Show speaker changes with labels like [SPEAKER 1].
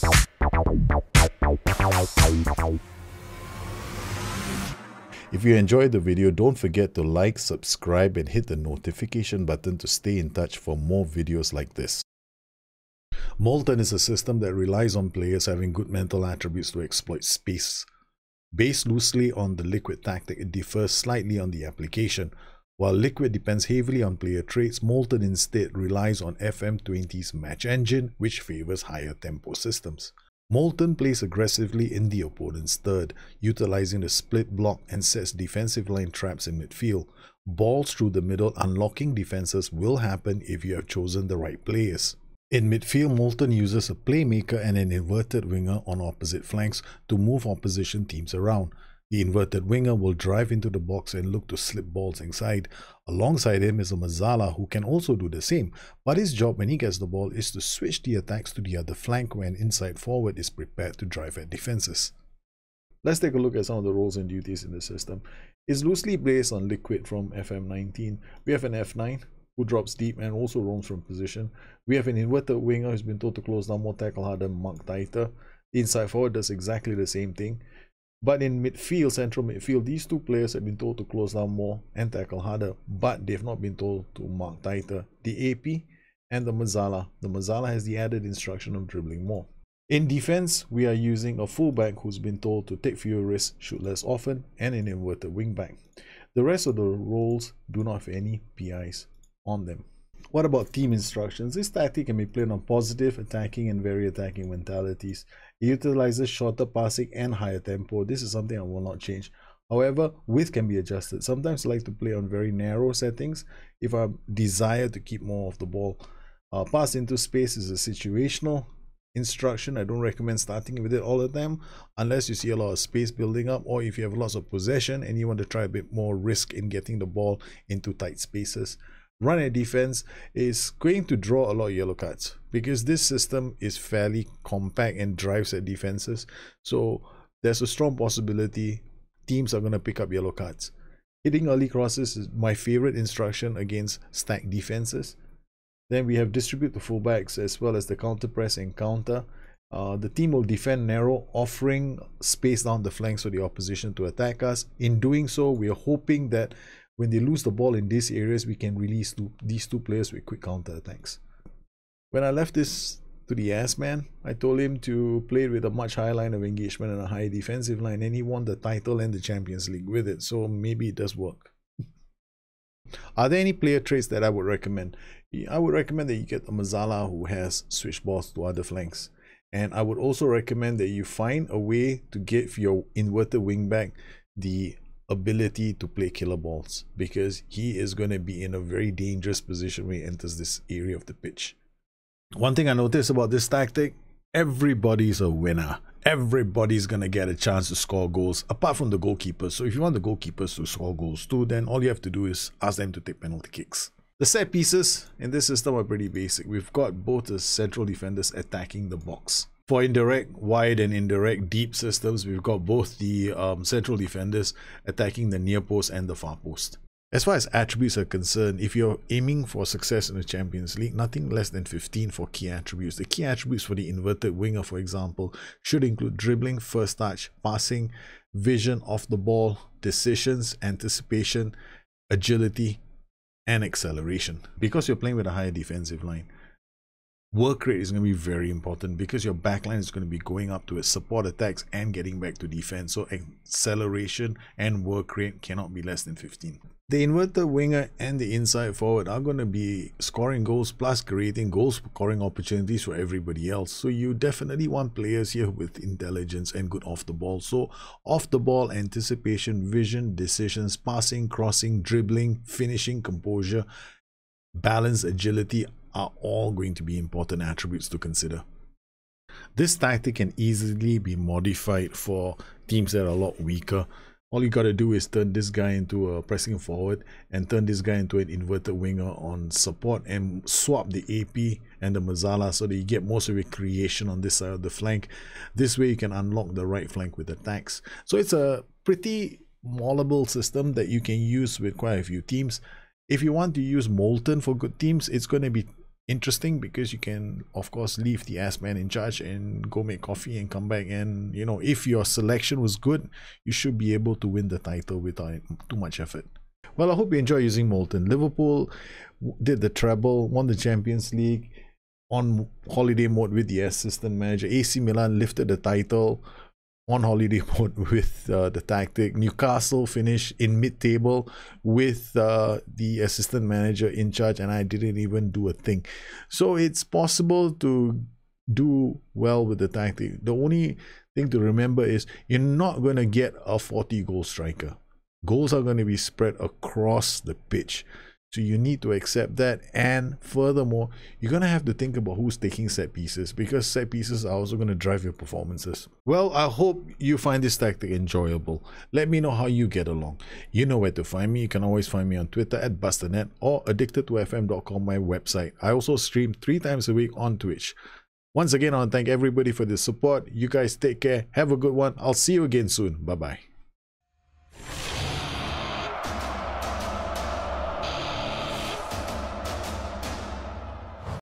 [SPEAKER 1] Bye. You enjoyed the video, don't forget to like, subscribe and hit the notification button to stay in touch for more videos like this. Molten is a system that relies on players having good mental attributes to exploit space. Based loosely on the Liquid tactic, it differs slightly on the application. While Liquid depends heavily on player traits, Molten instead relies on FM20's match engine, which favors higher tempo systems. Molten plays aggressively in the opponent's third, utilizing the split block and sets defensive line traps in midfield. Balls through the middle unlocking defenses will happen if you have chosen the right players. In midfield, Molten uses a playmaker and an inverted winger on opposite flanks to move opposition teams around. The inverted winger will drive into the box and look to slip balls inside. Alongside him is a Mezzala who can also do the same, but his job when he gets the ball is to switch the attacks to the other flank when inside forward is prepared to drive at defenses. Let's take a look at some of the roles and duties in the system. It's loosely based on Liquid from FM19. We have an F9 who drops deep and also roams from position. We have an inverted winger who's been told to close down more tackle harder, mark tighter. inside forward does exactly the same thing. But in midfield, central midfield, these two players have been told to close down more and tackle harder, but they've not been told to mark tighter. The AP and the Mezzala. The Mezzala has the added instruction of dribbling more. In defense, we are using a fullback who's been told to take fewer risks, shoot less often, and an inverted wingback. The rest of the roles do not have any PIs on them. What about team instructions? This tactic can be played on positive, attacking, and very attacking mentalities. It utilizes shorter passing and higher tempo. This is something I will not change. However, width can be adjusted. Sometimes I like to play on very narrow settings if I desire to keep more of the ball. Uh, pass into space is a situational instruction. I don't recommend starting with it all the time unless you see a lot of space building up or if you have lots of possession and you want to try a bit more risk in getting the ball into tight spaces run a defense is going to draw a lot of yellow cards because this system is fairly compact and drives at defenses. So there's a strong possibility teams are going to pick up yellow cards. Hitting early crosses is my favorite instruction against stack defenses. Then we have distribute the fullbacks as well as the counter press and counter. Uh, the team will defend narrow, offering space down the flanks for the opposition to attack us. In doing so, we are hoping that when they lose the ball in these areas, we can release two, these two players with quick counter attacks. When I left this to the ass man, I told him to play with a much higher line of engagement and a high defensive line, and he won the title and the Champions League with it. So maybe it does work. Are there any player traits that I would recommend? I would recommend that you get a Mezzala who has switch balls to other flanks. And I would also recommend that you find a way to give your inverted wingback the ability to play killer balls because he is going to be in a very dangerous position when he enters this area of the pitch. One thing I noticed about this tactic everybody's a winner. Everybody's going to get a chance to score goals apart from the goalkeepers. So if you want the goalkeepers to score goals too, then all you have to do is ask them to take penalty kicks. The set pieces in this system are pretty basic. We've got both the central defenders attacking the box. For indirect wide and indirect deep systems, we've got both the um, central defenders attacking the near post and the far post. As far as attributes are concerned, if you're aiming for success in the Champions League, nothing less than 15 for key attributes. The key attributes for the inverted winger, for example, should include dribbling, first touch, passing, vision of the ball, decisions, anticipation, agility, and acceleration. Because you're playing with a higher defensive line, work rate is going to be very important because your backline is going to be going up to its support attacks and getting back to defense. So acceleration and work rate cannot be less than 15. The inverted winger and the inside forward are going to be scoring goals plus creating goal scoring opportunities for everybody else. So you definitely want players here with intelligence and good off the ball. So off the ball, anticipation, vision, decisions, passing, crossing, dribbling, finishing, composure, balance, agility are all going to be important attributes to consider. This tactic can easily be modified for teams that are a lot weaker. all you got to do is turn this guy into a pressing forward and turn this guy into an inverted winger on support and swap the AP and the Mezzala so that you get most of your creation on this side of the flank. This way you can unlock the right flank with attacks. So it's a pretty moldable system that you can use with quite a few teams. If you want to use Molten for good teams, it's going to be interesting because you can of course leave the ass man in charge and go make coffee and come back. And you know if your selection was good you should be able to win the title without too much effort. Well i hope you enjoy using molten liverpool did the treble won the champions league on holiday mode with the assistant manager. Ac milan lifted the title on holiday mode with uh, the tactic. Newcastle finished in mid-table with uh, the assistant manager in charge, and I didn't even do a thing. So it's possible to do well with the tactic. The only thing to remember is you're not going to get a 40 goal striker. Goals are going to be spread across the pitch. So you need to accept that. And furthermore, you're going to have to think about who's taking set pieces because set pieces are also going to drive your performances. Well, I hope you find this tactic enjoyable. Let me know how you get along. You know where to find me. You can always find me on Twitter at bustthenet or addictedtofm.com, my website. I also stream three times a week on Twitch. Once again, I want to thank everybody for the support. You guys take care. Have a good one. I'll see you again soon. Bye bye.